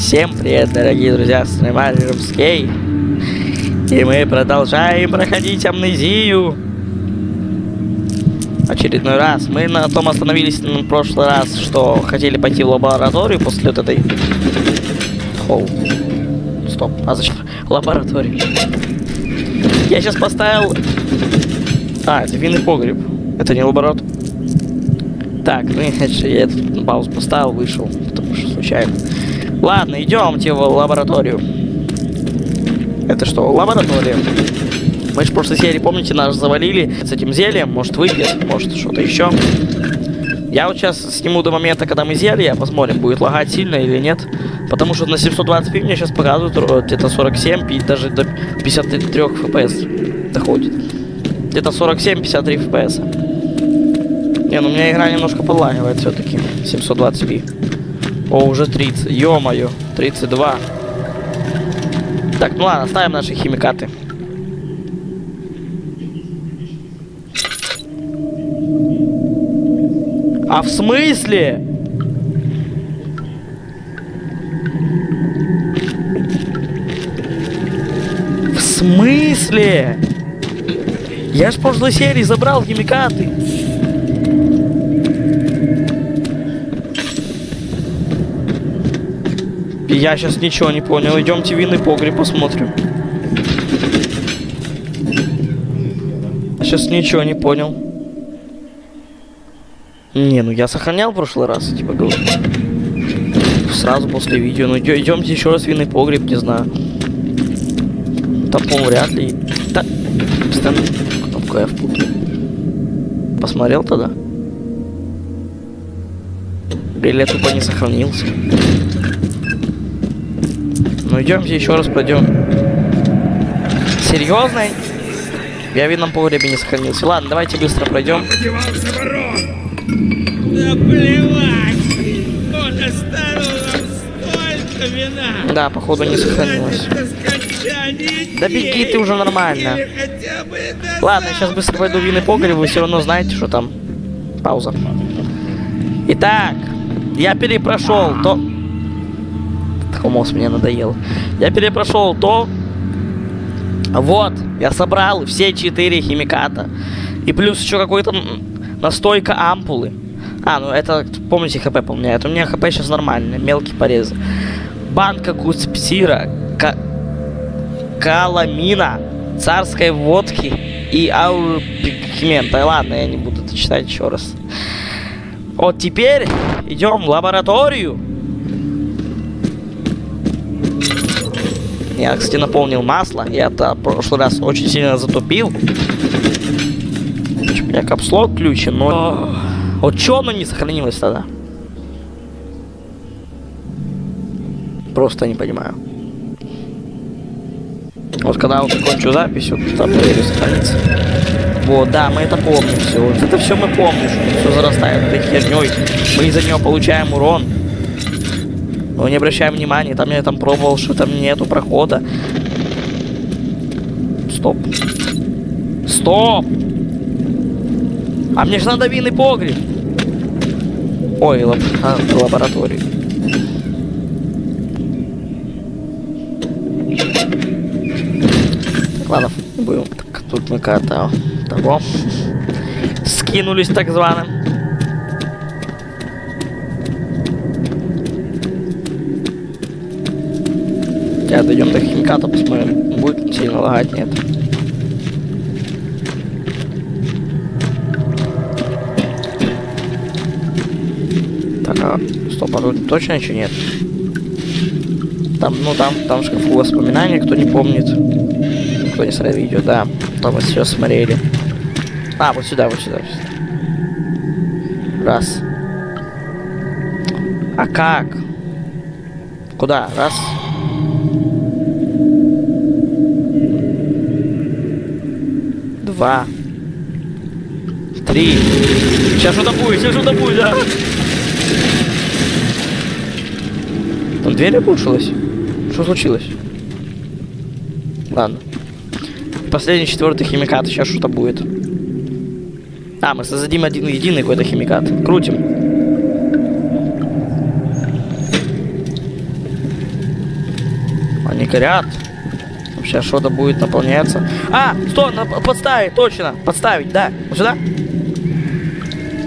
Всем привет, дорогие друзья, с вами Румскей. И мы продолжаем проходить амнезию. Очередной раз. Мы на том остановились в прошлый раз, что хотели пойти в лабораторию после вот этой... Оу. Стоп. А зачем? Лабораторию. Я сейчас поставил... А, это винный погреб. Это не лаборатория. Так, ну я этот паузу поставил, вышел, потому что случайно. Ладно, идемте в лабораторию. Это что, лаборатория? Мы же в прошлой серии, помните, нас завалили с этим зельем. Может, выпьет, может, что-то еще. Я вот сейчас сниму до момента, когда мы зелье, посмотрим, будет лагать сильно или нет. Потому что на 720p мне сейчас показывают э, где-то 47, и даже до 53 FPS доходит. Где-то 47-53 FPS. Не, ну у меня игра немножко подлагивает все-таки. 720p. О, уже 30. Ё-моё. 32. Так, ну ладно, ставим наши химикаты. А в смысле? В смысле? Я ж в прошлой серии забрал химикаты. Я сейчас ничего не понял. Идемте винный погреб посмотрим. Сейчас ничего не понял. Не, ну я сохранял в прошлый раз, типа говорю. Сразу после видео. Ну идемте еще раз в винный погреб, не знаю. Там, по вряд ли. Постоянно кнопку я впутал. Посмотрел тогда? Или я тупо не сохранился? Идемте еще раз пройдем. Серьезно? Я в видном погребе не сохранился. Ладно, давайте быстро пройдем. Да плевать! Он оставил столько вина! Да, походу не сохранилось. Да беги ты уже нормально. Ладно, сейчас быстро пойду в винный погреб, вы все равно знаете, что там. Пауза. Итак, я перепрошел то... Хомос мне надоел. Я перепрошел то. Вот, я собрал все четыре химиката. И плюс еще какой-то настойка ампулы. А, ну это, помните, ХП поменяет. У меня ХП сейчас нормальный, мелкие порезы. Банка гуцпсира, каламина, царской водки и аурпигмента. Ладно, я не буду это читать еще раз. Вот теперь идем в лабораторию. Я, кстати, наполнил масло. Я-то в прошлый раз очень сильно затупил. У меня капслот ключен, но... Вот что оно не сохранилось тогда? Просто не понимаю. Вот когда вот закончу запись, вот там проверю сохранится. Вот, да, мы это помним все. Вот это все мы помним, что все зарастает этой херней. Мы из-за нее получаем урон. Но не обращаем внимания, там я там пробовал, что там нету прохода. Стоп. Стоп! А мне же надо винный погреб. Ой, лаб... а, лабораторию. Так, ладно, будем. Так, тут мы как-то того. Скинулись так званым. Сейчас дойдем до химиката, посмотрим, будет сильно лагать, нет. Так, а, стоп, а тут точно ничего нет? Там, ну там, там в шкафу воспоминания, кто не помнит. Кто не смотрел видео, да. Там мы все смотрели. А, вот сюда, вот сюда, вот сюда. Раз. А как? Куда? Раз. Два, три. Сейчас что-то будет, сейчас что-то будет, да. Там дверь обрушилась? Что случилось? Ладно. Последний четвертый химикат, сейчас что-то будет. А, мы создадим один единый какой-то химикат. Крутим. Они горят. Сейчас что-то будет наполняться. А, на, подставить, точно. Подставить, да. Вот сюда.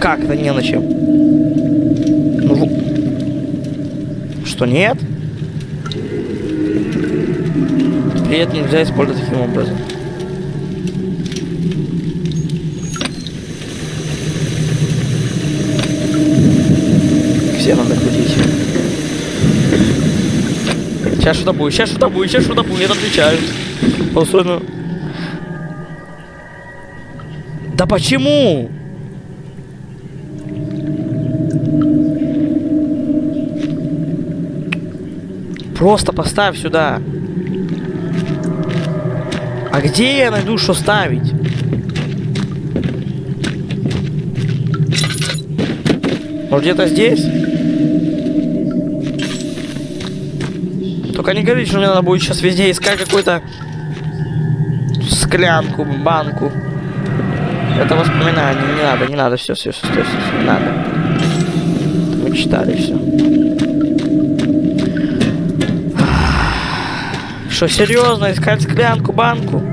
Как это не на чем? Ну, что, нет? Привет нельзя использовать таким образом. Все надо крутить. Сейчас что-то будет, сейчас что-то будет, сейчас что-то будет, отвечаю. Постой, ну. Да почему? Просто поставь сюда. А где я найду, что ставить? Может где-то здесь? Только не говорите, что мне надо будет сейчас везде искать какую-то склянку, банку. Это воспоминание. Не надо, не надо. Все, все, все, стой, стой, не надо. Мы читали все. Что, серьезно, искать склянку, банку?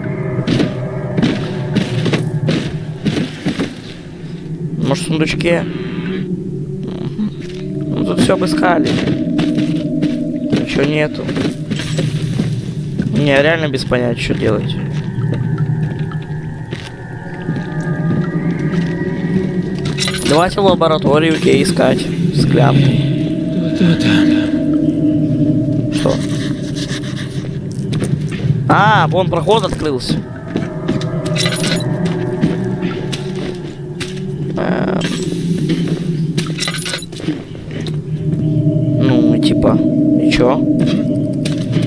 Может, в сундучке? Ну, тут все обыскали. Ничего нету. Не, реально без понятия, что делать. Давайте в лабораторию где искать склянку. Что? А, вон проход открылся. Эм. Ну, типа, и чё?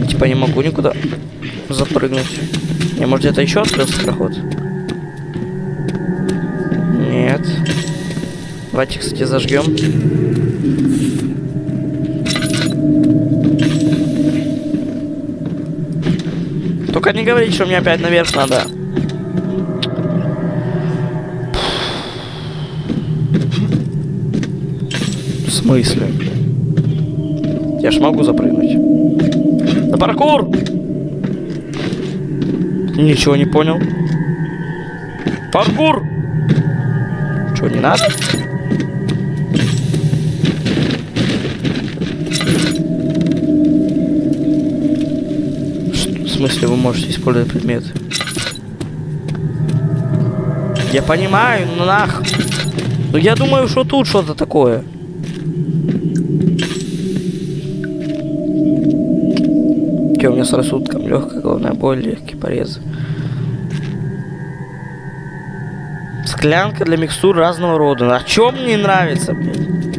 Типа не могу никуда запрыгнуть. Не, может где-то еще открылся проход? Нет. Давайте, кстати, зажгем. Только не говорите, что мне опять наверх надо. В смысле? Я ж могу запрыгнуть. На паркур! Ничего не понял. Паркур! Что, не надо? В смысле вы можете использовать предметы? Я понимаю, ну нах. Ну я думаю, что тут что-то такое. У меня с рассудком? Легкая головная боль, легкий порез. Склянка для микстур разного рода. А чем мне нравится, блин?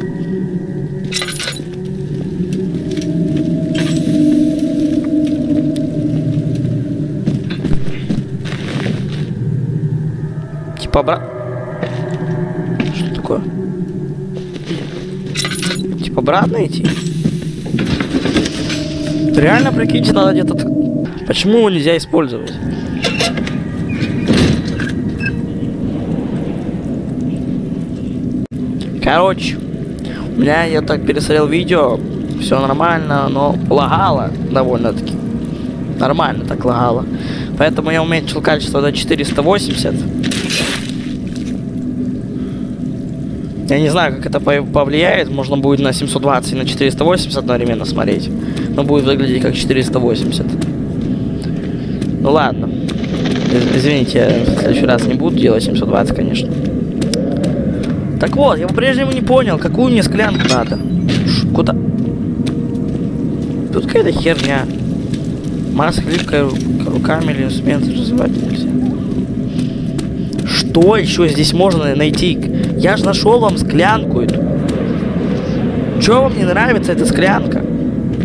Типа обра... Что такое? Типа обратно идти? Реально, прикиньте, надо где-то... Почему его нельзя использовать? Короче, у меня, я так пересмотрел видео, все нормально, но лагало довольно-таки. Нормально так лагало. Поэтому я уменьшил качество до 480. Я не знаю, как это пов- повлияет. Можно будет на 720 и на 480 одновременно смотреть. Но будет выглядеть как 480. Ну ладно. Из- Извините, в следующий раз не буду делать 720, конечно. Так вот, я по-прежнему не понял, какую мне склянку надо. Ш- куда? Тут какая-то херня. Масса хлипкой ру- руками или инструмент развивать нельзя. Что еще здесь можно найти? Я же нашел вам склянку эту. Че вам не нравится эта склянка?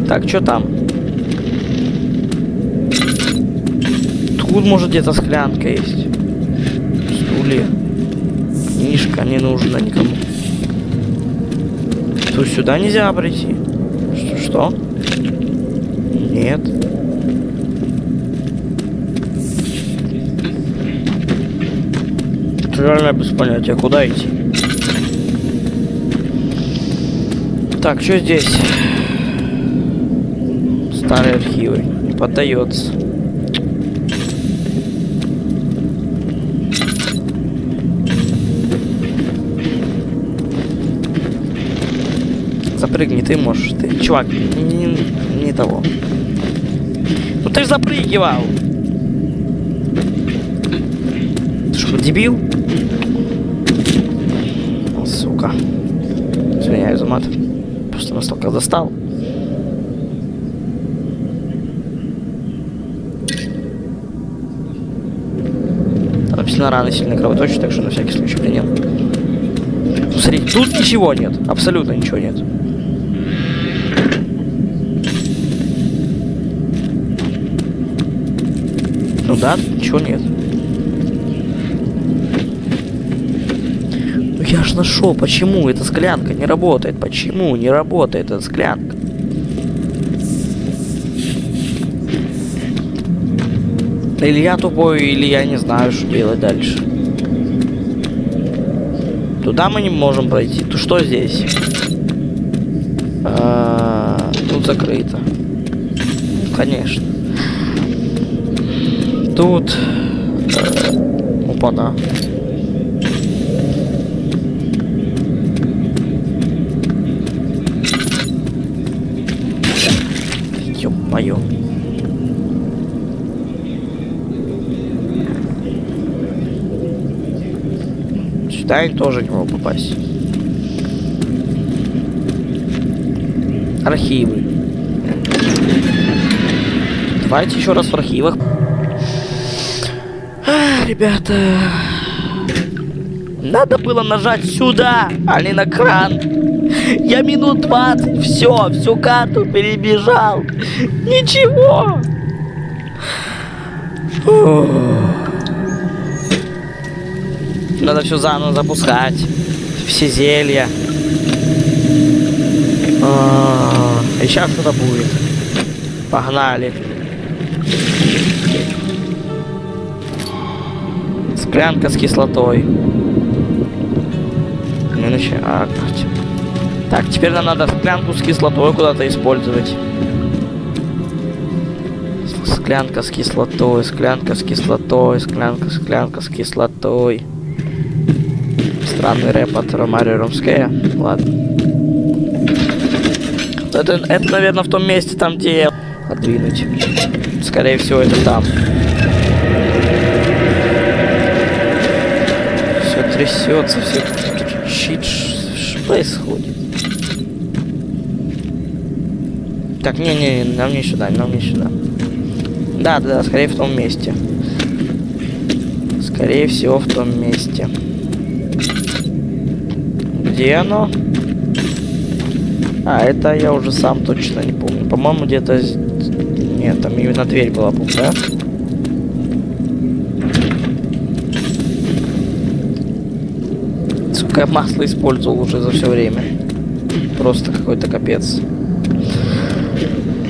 Так, что там? Тут, может, где-то склянка есть. Стулья. Книжка не нужна никому. Тут сюда нельзя пройти. Что? что? Нет. Реально без понятия, куда идти. Так, что здесь? Старые архивы. поддается. Запрыгни, ты можешь. Ты, чувак, не, не того. Ну ты же запрыгивал. Ты что, дебил? Сука. Извиняюсь за мат. Просто настолько достал. Написано раны сильно кровоточат, так что на всякий случай принял. Ну, смотри, тут ничего нет. Абсолютно ничего нет. Ну да, ничего нет. Ну я ж нашел, почему эта склянка не работает? Почему не работает эта склянка? Или я тупой, или я не знаю, что делать дальше. Туда мы не можем пройти. То что здесь? А, тут закрыто. Конечно. Тут... Э, опа-на. Я тоже не могу попасть. Архивы. Давайте еще раз в архивах. А, ребята. Надо было нажать сюда, а не на кран. Я минут 20, все, всю карту перебежал. Ничего. Надо все заново запускать. Все зелья. А, И сейчас что-то будет. Погнали. Склянка с кислотой. Ну, начи- а, Так, теперь нам надо склянку с кислотой куда-то использовать. Склянка с кислотой, склянка с кислотой, склянка, склянка с кислотой. Странный рэп от Ромарио Ромская. Ладно. Это, это, наверное, в том месте, там, где отдвинуть. Скорее всего, это там. Все трясется, все щит. Происходит? Так, не-не, нам не сюда, нам не сюда. Да, да, да, скорее в том месте. Скорее всего, в том месте. Где оно? А, это я уже сам точно не помню. По-моему, где-то... Нет, там именно дверь была, по да? Сука, я масло использовал уже за все время. Просто какой-то капец.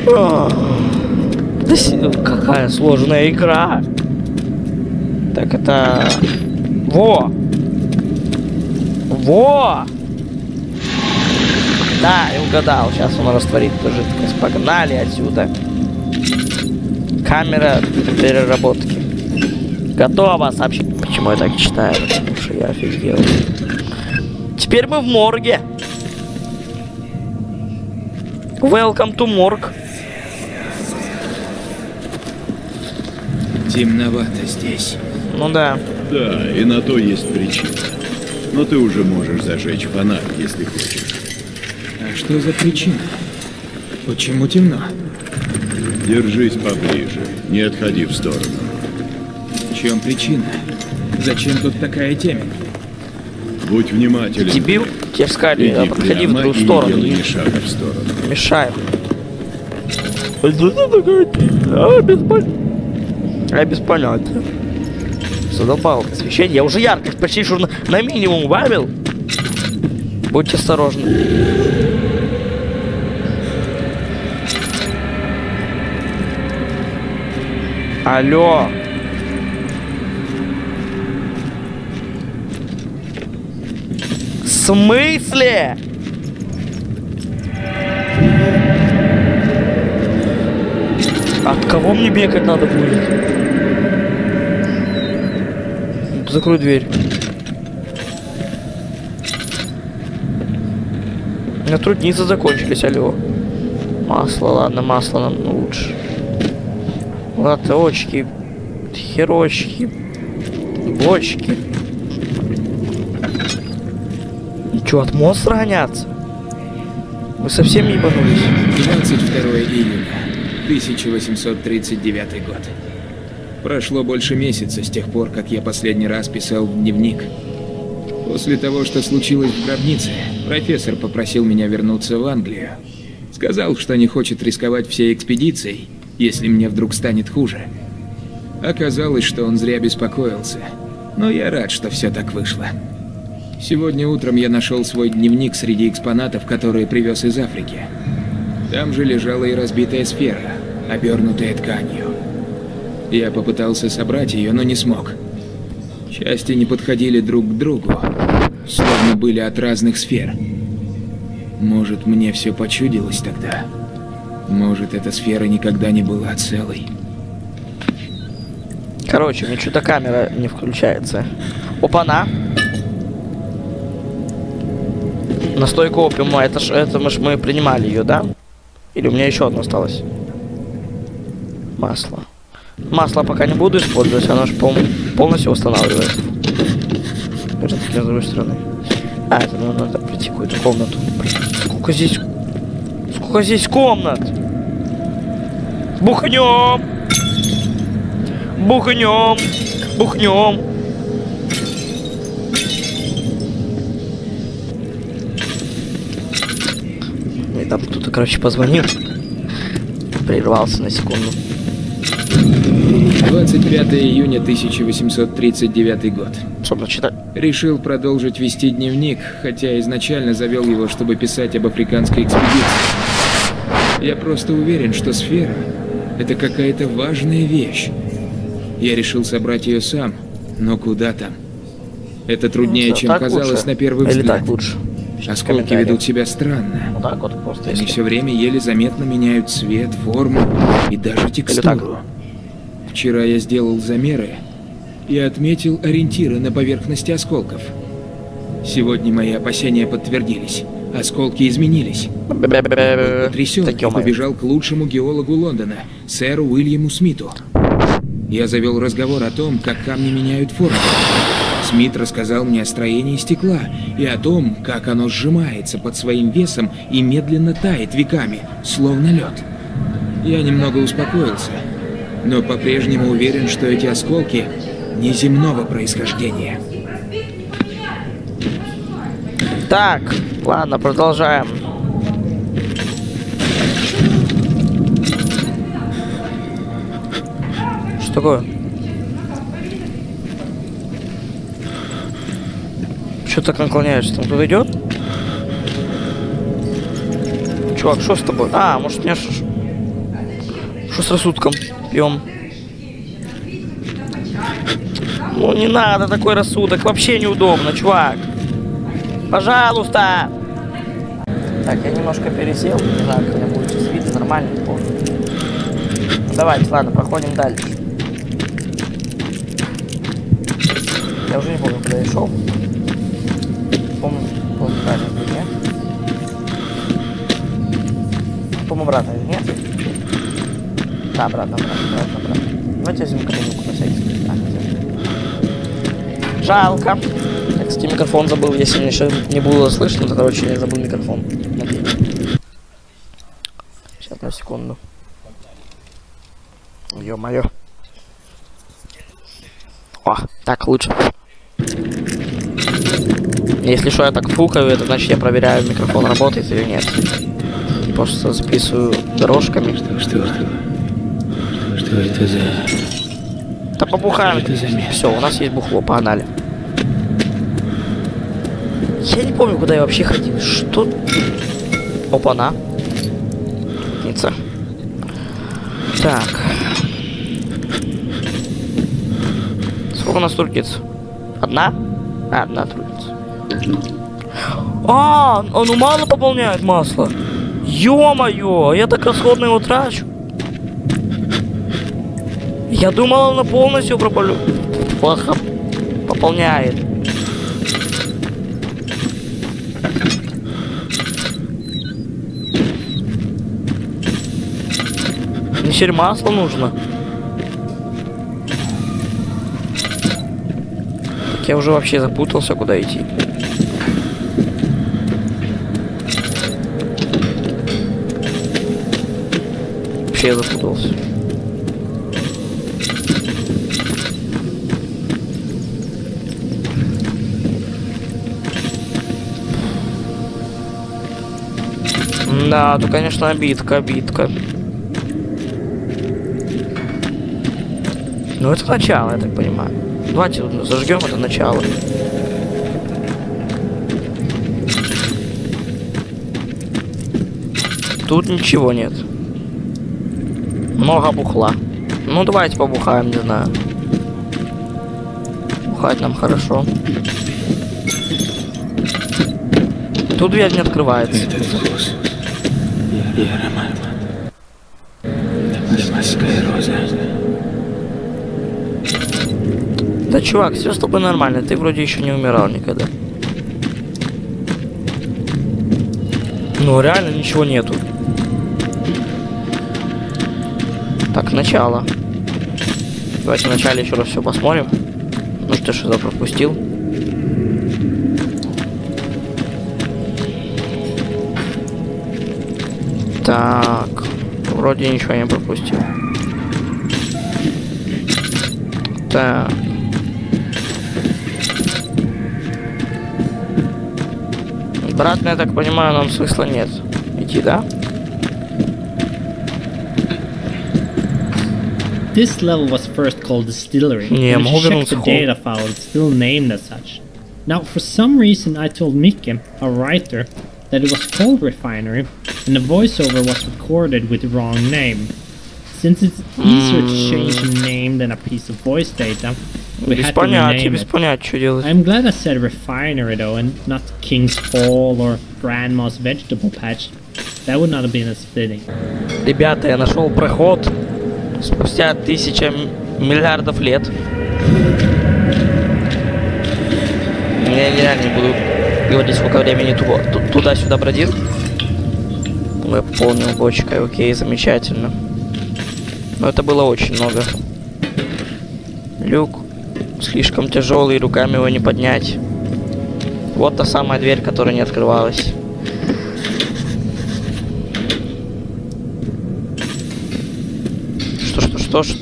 Да ну, какая сложная игра. Так, это... Во! Во! Да, я угадал. Сейчас он растворит эту жидкость. Погнали отсюда. Камера переработки. Готово сообщить. Почему я так читаю? Потому что я офигел. Теперь мы в морге. Welcome to морг. Темновато здесь. Ну да. Да, и на то есть причина. Но ты уже можешь зажечь фонарь, если хочешь. Что за причина? Почему темно? Держись поближе, не отходи в сторону. В чем причина? Зачем тут такая темень? Будь внимателен. Дебил, тебе сказали, Иди подходи в другую и не сторону. делай шага в сторону. Мешаем. А, без понятия. А, без понятия. Задолбал освещение. Я уже яркость почти что на, на минимум убавил. Будьте осторожны. Алло. В смысле? А кого мне бегать надо будет? Закрой дверь. У меня трудницы закончились, алло. Масло, ладно, масло нам лучше. Лоточки, херочки, бочки. И чё, от монстра гоняться? Вы совсем ебанулись? 22 июня, 1839 год. Прошло больше месяца с тех пор, как я последний раз писал в дневник. После того, что случилось в гробнице, профессор попросил меня вернуться в Англию. Сказал, что не хочет рисковать всей экспедицией, если мне вдруг станет хуже. Оказалось, что он зря беспокоился. Но я рад, что все так вышло. Сегодня утром я нашел свой дневник среди экспонатов, которые привез из Африки. Там же лежала и разбитая сфера, обернутая тканью. Я попытался собрать ее, но не смог. Части не подходили друг к другу, словно были от разных сфер. Может, мне все почудилось тогда? Может, эта сфера никогда не была целой? Короче, мне что-то камера не включается. Опа-на. Настойка опиума, это ж, это мы ж мы принимали ее, да? Или у меня еще одно осталось? Масло. Масло пока не буду использовать, оно же пол полностью восстанавливается. Это с другой стороны. А, это надо прийти в какую-то комнату. Сколько здесь... Сколько здесь комнат? Бухнем! Бухнем! Бухнем! Мне там кто-то, короче, позвонил. Прервался на секунду. 25 июня 1839 год. Чтобы читать. Решил продолжить вести дневник, хотя изначально завел его, чтобы писать об африканской экспедиции. Я просто уверен, что сфера — это какая-то важная вещь. Я решил собрать ее сам, но куда там? Это труднее, Ну, чем казалось лучше. на первый Или взгляд. так лучше. Осколки ведут себя странно. Вот так вот просто. Они если- все время еле заметно меняют цвет, форму и даже текстуру. Вчера я сделал замеры и отметил ориентиры на поверхности осколков. Сегодня мои опасения подтвердились. Осколки изменились. Потрясен и побежал к лучшему геологу Лондона, сэру Уильяму Смиту. Я завел разговор о том, как камни меняют форму. Смит рассказал мне о строении стекла и о том, как оно сжимается под своим весом и медленно тает веками, словно лед. Я немного успокоился, но по-прежнему уверен, что эти осколки неземного происхождения. Так, ладно, продолжаем. Что такое? Что так наклоняешься? Там кто-то идет? Чувак, что с тобой? А, может, мне что Что с рассудком? Пьем. Ну не надо такой рассудок, вообще неудобно, чувак. Пожалуйста! Так, я немножко пересел, не знаю, как у меня будет сейчас видно, нормально, неплохо. Давайте, ладно, проходим дальше. Я уже не помню, куда я шел. Помню, помню, правильно, нет? Помню, обратно, нет? Да, обратно, обратно, обратно, обратно. Давайте возьмем кабинку на всякий случай. Жалко. Кстати, микрофон забыл, если мне сейчас не было слышно, то, короче, я забыл микрофон. Сейчас, на секунду. Ё-моё. О, так лучше. Если что, я так фукаю, это значит я проверяю, микрофон работает или нет. Просто записываю дорожками. Что, что, что это за... Да побухаем. Все, у нас есть бухло, погнали. Я не помню, куда я вообще ходил. Что? Опа-на. Ница. Так. Сколько у нас туркиц? Одна? А, одна туркица. А, оно мало пополняет масло. Ё-моё, я так расходно его трачу. Я думал, она полностью прополю... Плохо пополняет. Мне теперь масло нужно. Так я уже вообще запутался, куда идти. Вообще запутался. Да, то, конечно, обидка, обидка. Ну, это начало, я так понимаю. Давайте зажгем это начало. Тут ничего нет. Много бухла. Ну, давайте побухаем, не знаю. Бухать нам хорошо. Тут дверь не открывается. Да, чувак, все с тобой нормально. Ты вроде еще не умирал никогда. Ну, реально ничего нету. Так, начало. Давайте вначале еще раз все посмотрим. Ну что, что я пропустил? Так, вроде ничего не пропустил. Так. Обратно, я так понимаю, нам смысла нет. Идти, да? This level was first called Distillery. Не, and if могу you check вернуться the в холл. data file, it's still named as such. Now, for some reason, I told Mikke, a writer, that it was called Refinery, and the voiceover was recorded with the wrong name. Since it's easier to change a name than a piece of voice data, we Без понятия, без понятия, что делать. I'm glad I said refinery though, and not King's Hall or Grandma's vegetable patch. That would not have been as fitting. Ребята, я нашел проход спустя тысяча миллиардов лет. Я реально не буду говорить, сколько времени ту- ту- туда-сюда бродил. Я пополнил бочкой, окей, замечательно. Но это было очень много. Люк слишком тяжелый, руками его не поднять. Вот та самая дверь, которая не открывалась. Что, что, что, что?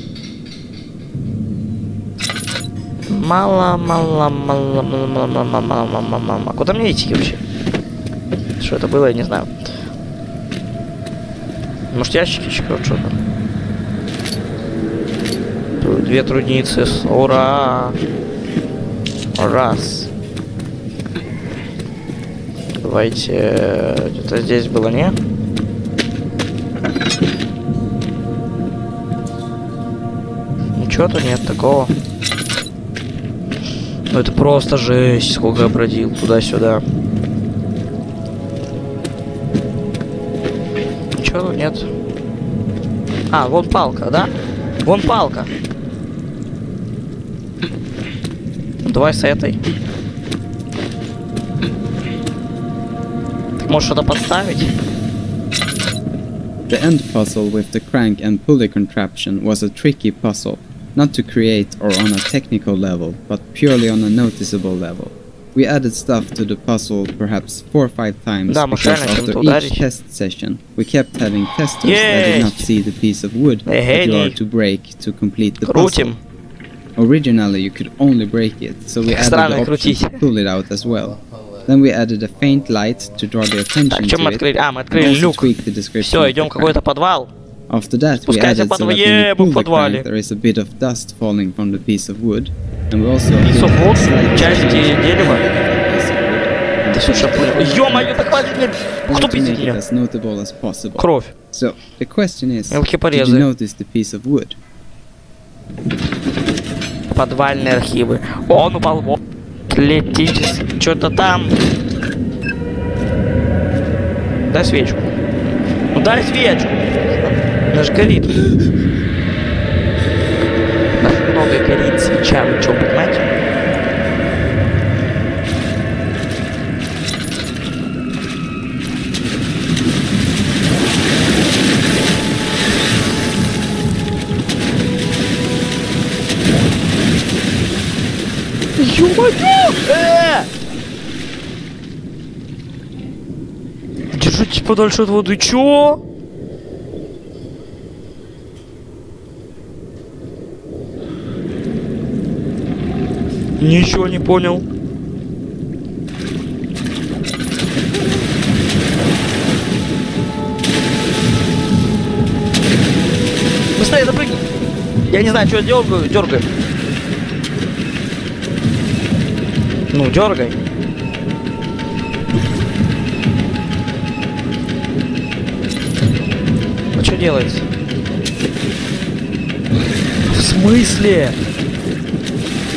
Мало, мало, мало, мало, мало, мало, мало, мало, мало. Куда мне идти вообще? Что это было, я не знаю. Может ящики что что там? Тут Две трудницы. Ура! Раз. Давайте... э, Где-то здесь было, не? Ничего тут нет такого. Ну это просто жесть, сколько я бродил туда-сюда. Ничего тут нет. А, вон палка, да? Вон палка. Давай с этой. Ты можешь что-то подставить? The end puzzle with the crank and pulley contraption was a tricky puzzle, not to create or on a technical level, but purely on a noticeable level. We added stuff to the puzzle perhaps four or five times Да, because машина чем-то after ударить. each test session we kept having testers that did not Есть! see the piece of wood that you are Гений. to break to complete the puzzle. Крутим. Originally you could only break it, so we Как added странно the option to крутить. pull it out as well. Then we added a faint light to draw the attention Так, что to мы it, открыли? А, мы and открыли also люк. tweak the description Все, of the идем в crank. какой-то подвал. After that, we Спускайся added по so that when you двое, pull в the подвале. crank, there is a bit of dust falling from the piece of wood, and we also Piece of wood? slightly Части changed дерева? the piece of wood Да слушай, я понял. Ё-моё, да хватит мне... Кто to пиздит make it меня? as notable as possible. Кровь. So the question is, Мелкие did порезы. you notice the piece of wood? Подвальные архивы. Он упал в атлетический. Что-то там. Дай свечку. Ну дай свечку. Она же горит. много горит свеча, вы что, понимаете? Ё-моё! Э! Держитесь подальше от воды. Чё? Ничего не понял. Быстрее запрыгни. Я не знаю, что я дергаю, дергаю. Ну, дергай. А что делается? В смысле?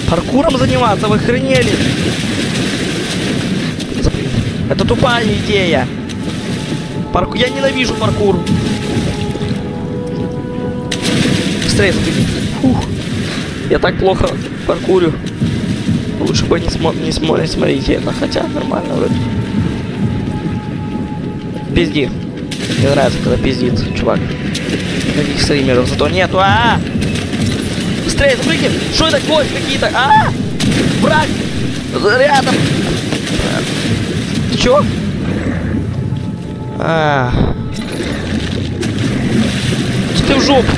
Паркуром заниматься? Вы? Запрыгни. Это тупая идея. Парку... Я ненавижу паркур. Быстрее запрыгни. Фух. Я так плохо паркурю. Лучше бы не, смо не, смо не смотрите это, хотя нормально вроде. Пизди. Мне нравится, когда пиздит чувак. Таких стримеров зато нету. А, -а! Быстрее, запрыгнем! Что это гость какие-то? А, -а! Враг! Рядом! Чё? -а. Ты в жопу!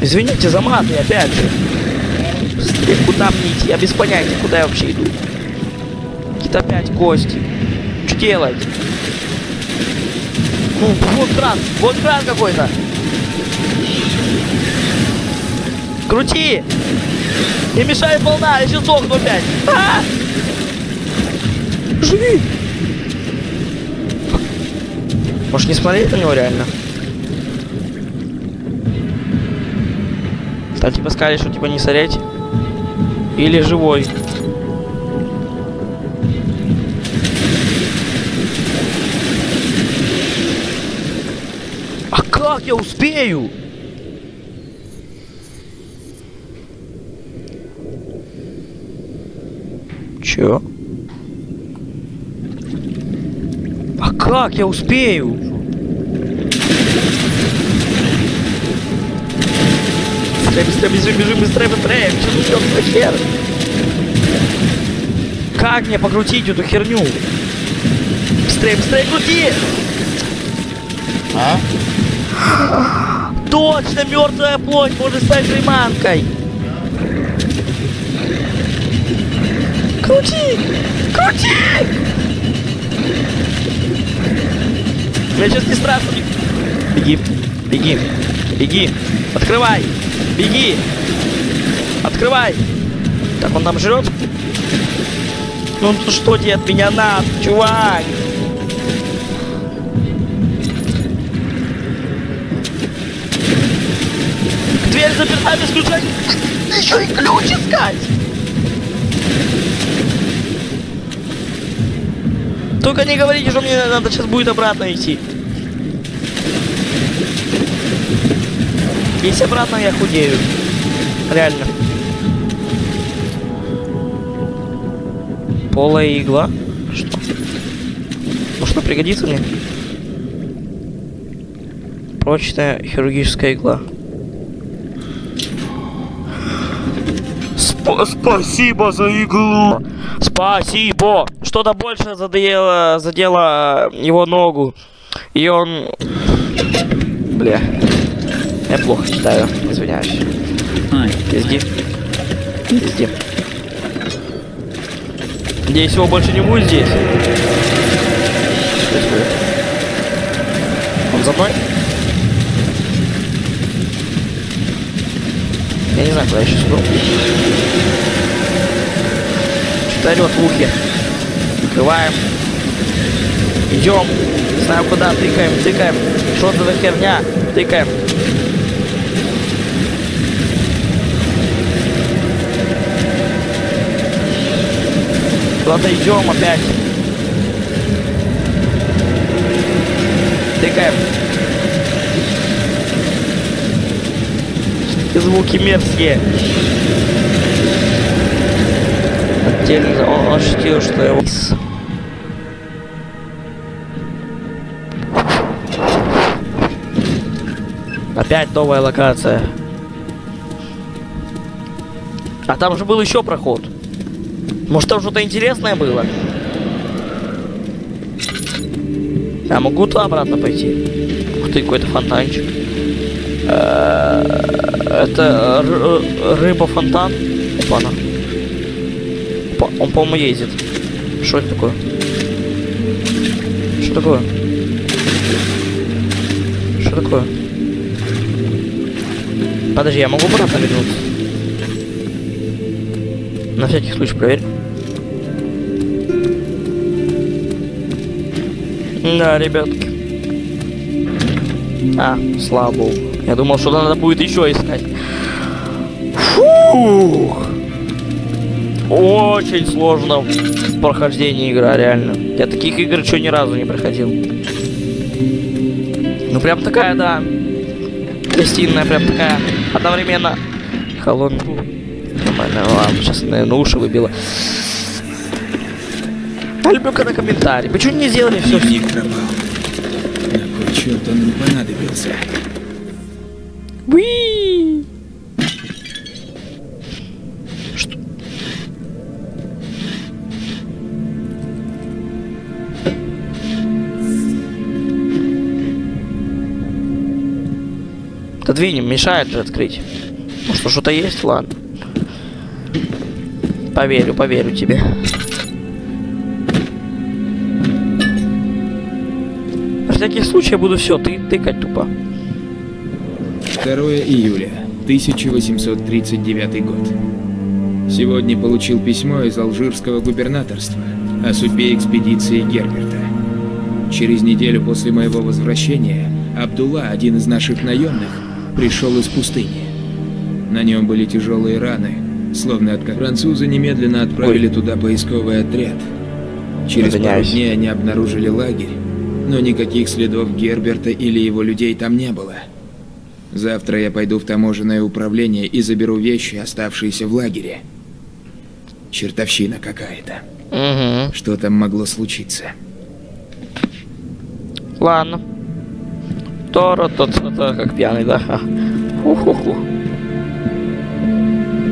Извините за маты, опять же. Быстрее, куда мне идти? Я без понятия, куда я вообще иду. Какие-то опять кости. Что делать? Ну, вот кран, вот кран какой-то. Крути! Не мешай волна, я сейчас сохну опять. А! Живи! Может не смотреть на него реально? Там типа сказали, что типа не сорять. Или живой. А как я успею? Чё? А как я успею? Быстрее, быстрее, бежим, бежим, быстрее, быстрее. Что тут за хер? Как мне покрутить эту херню? Быстрее, быстрее крути! А? Точно, мертвая плоть может стать приманкой. Крути! Крути! Мне сейчас не страшно. Беги, беги, беги. Открывай, беги. Открывай. Так, он там жрет? Ну что тебе от меня надо, чувак? Дверь заперта без ключа. Еще и ключ искать. Только не говорите, что мне надо сейчас будет обратно идти. Если обратно я худею. Реально. Полая игла? Что? Может она пригодится мне? Прочная хирургическая игла. Сп спасибо за иглу. Спасибо. Что-то больше задело, задело его ногу. И он... Бля. Я плохо читаю, извиняюсь. Ай, Пизди. Пизди. Надеюсь, его больше не будет здесь. Что? Он за мной? Я не знаю, куда я сейчас иду. Что-то в ухе. Открываем. Идем. Не знаю куда. Тыкаем, тыкаем. Что за херня? Тыкаем. Куда-то идем опять. Тыкаем. Эти звуки мерзкие. Отдельно он ощутил, что его... Опять новая локация. А там же был еще проход. Может там что-то интересное было? Я могу туда обратно пойти? Ух ты, какой-то фонтанчик. Э, Это рыба-фонтан. Опа, Он, по-моему, ездит. Что это такое? Что такое? Что такое? Подожди, я могу обратно вернуться? На всякий случай проверь. Да, ребятки. А, слава богу. Я думал, что надо будет еще искать. Фух. Очень сложно в прохождении игра, реально. Я таких игр еще ни разу не проходил. Ну прям такая, да. Гостиная прям такая одновременно холодная. Нормально, ладно, сейчас, наверное, уши выбило. Я люблю, когда комментарии. Почему не сделали все Ник пропал. На кой черт он им понадобился? Уи! Что? Отодвинем, мешает открыть. Ну что, что-то есть? Ладно. Поверю, поверю тебе. Всякий случай я буду все ты тыкать тупо. 2 июля 1839 год. Сегодня получил письмо из алжирского губернаторства о судьбе экспедиции Герберта. Через неделю после моего возвращения Абдулла, один из наших наемных, пришел из пустыни. На нем были тяжелые раны, словно от Французы немедленно отправили туда поисковый отряд. Через пару Извиняюсь. дней они обнаружили лагерь, но никаких следов Герберта или его людей там не было. Завтра я пойду в таможенное управление и заберу вещи, оставшиеся в лагере. Чертовщина какая-то. Угу. Что там могло случиться? Ладно. Тора, то, то, то, как пьяный, да? Ха. Ху-ху-ху.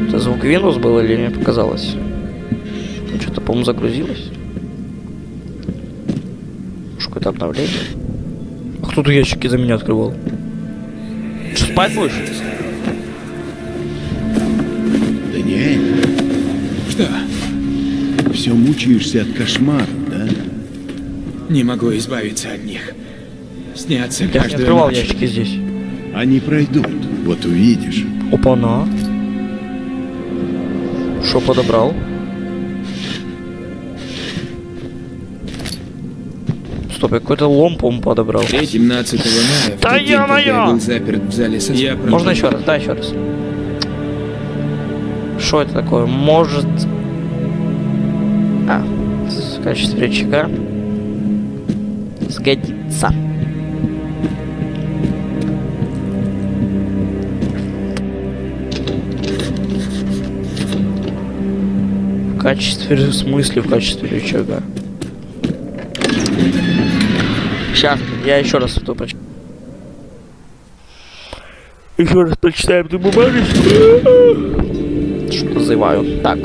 Это звук Windows был или мне показалось? Ну, Что-то, по-моему, загрузилось. Может, какое-то обновление? А кто-то ящики за меня открывал? Что, спать будешь? Даниэль, Что? все мучаешься от кошмаров, да? Не могу избавиться от них. Снятся Я не открывал ночь. ящики здесь. Они пройдут, вот увидишь. Опа-на. Что подобрал? Стоп, я какой-то лом, по подобрал. 17 мая, Да день, я был заперт в зале со... Я Можно еще раз? Да, еще раз. Что это такое? Может... А, в качестве рычага. Сгодится. В качестве, в смысле в качестве рычага? Сейчас, я еще раз это прочитаю. Еще раз прочитаем эту бумажечку. Что называю? Так.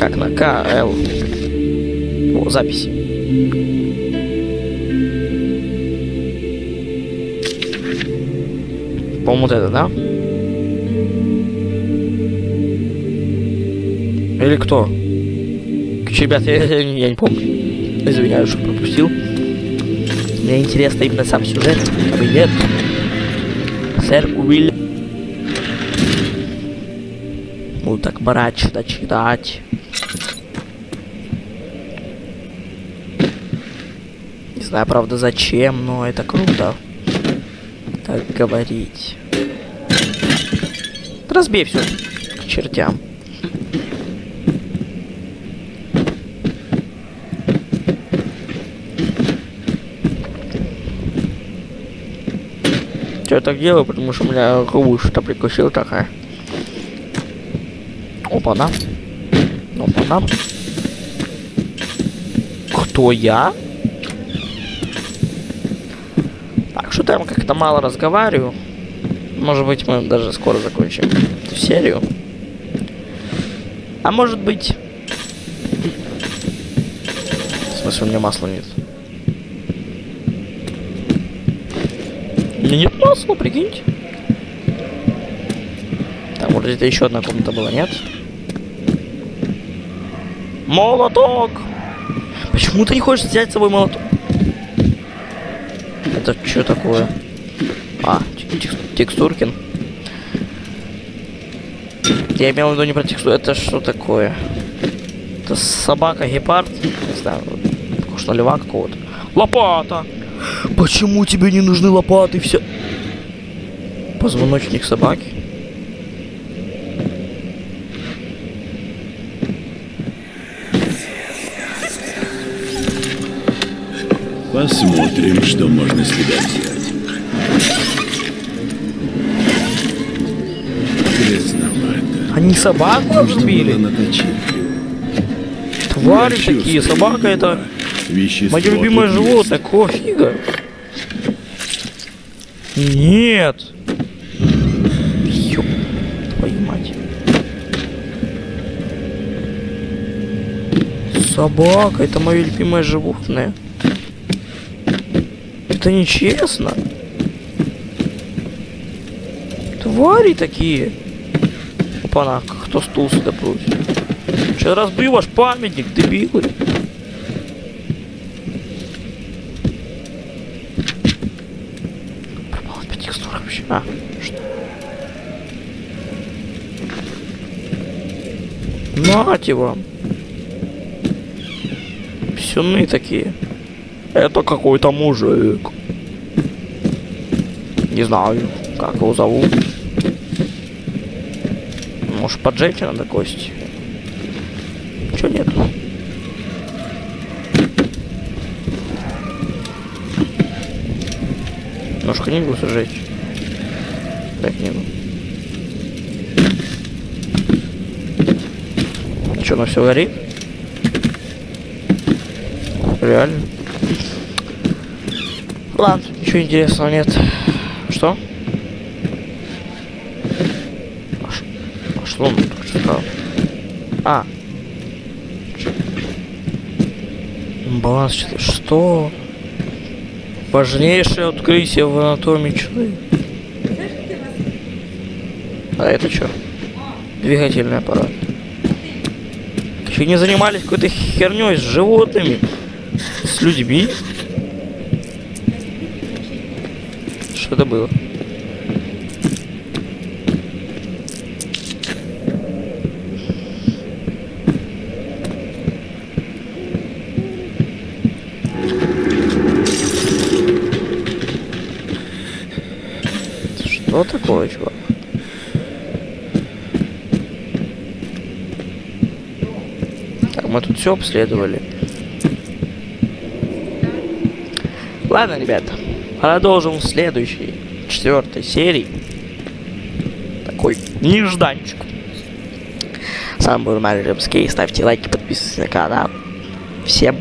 Так, на КЛ. О, запись. По-моему, вот это, да? Или кто? Ребят, я, я я не помню. Извиняюсь, что пропустил. Мне интересно именно сам сюжет. Привет. Сэр Уилл. Буду так мрачно читать. Не знаю, правда, зачем, но это круто. Так говорить. Разбей все к чертям. Что я так делаю, потому что у меня губу что-то прикусил такая. Опа-на. Опа-на. Кто я? Так, что-то я как-то мало разговариваю. Может быть, мы даже скоро закончим эту серию. А может быть... В смысле, у меня масла нет. У меня нет масла, прикиньте. Так, вот это еще одна комната была, нет? Молоток! Почему ты не хочешь взять с собой молоток? Это что такое? А, текст- текстуркин. Я имел в виду не про текстуру. Это что такое? Это собака гепард? Не знаю, похож на льва какого-то. Лопата! Почему тебе не нужны лопаты? Все. Позвоночник собаки. Посмотрим, что можно с тебя взять. Грязновато. Они собаку наточить. Твари такие. Собака это. Вещество мое любимое животное. Какого фига? Нет. Ёп, твою мать. Собака, это мое любимое животное. Это нечестно. Твари такие. Опа-на, кто стул сюда бросил? Че разбил ваш памятник, дебилы? Пропал по текстурам вообще. А, что? Нате вам. Псюны такие. Это какой-то мужик. Не знаю, как его зовут. Может, поджечь надо кость? Чего нет? Может, книгу сжечь? Книгу. Что, оно все горит? Реально? Ладно, ничего интересного нет. Что? А, что он что сказал? А. Баланс? Что? Важнейшее открытие в анатомии человека. А это что? Двигательный аппарат. Еще не занимались какой-то херней с животными, с людьми. Что это было? Что такое, чувак? Так, мы тут все обследовали. Ладно, ребята, продолжим в следующей, четвертой серии. Такой нежданчик. С вами был Марий Римский. Ставьте лайки, подписывайтесь на канал. Всем.